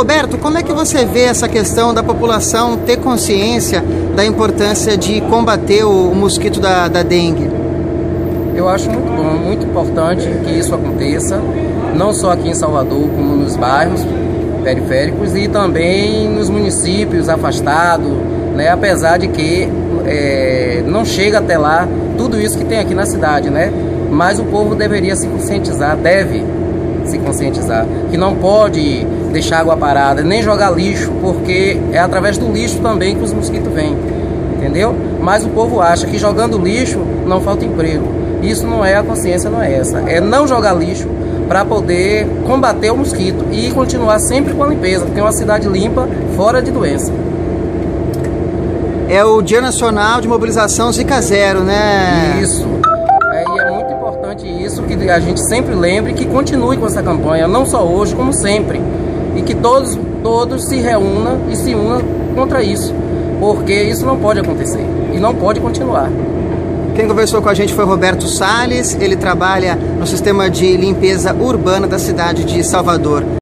Roberto, como é que você vê essa questão da população ter consciência da importância de combater o, mosquito da, da dengue? Eu acho muito bom, muito importante que isso aconteça, não só aqui em Salvador, como nos bairros periféricos e também nos municípios afastados, né? apesar de que é, não chega até lá tudo isso que tem aqui na cidade, né? Mas o povo deveria se conscientizar, deve se conscientizar, que não pode deixar água parada, nem jogar lixo, porque é através do lixo também que os mosquitos vêm, entendeu? Mas o povo acha que jogando lixo não falta emprego. Isso não é a consciência, não é essa. É não jogar lixo para poder combater o mosquito e continuar sempre com a limpeza, porque é uma cidade limpa, fora de doença. É o Dia Nacional de Mobilização Zika Zero, né? Isso. Que a gente sempre lembre que continue com essa campanha, não só hoje, como sempre. E que todos, todos se reúnam e se unam contra isso. Porque isso não pode acontecer e não pode continuar. Quem conversou com a gente foi Roberto Sales, ele trabalha no sistema de limpeza urbana da cidade de Salvador.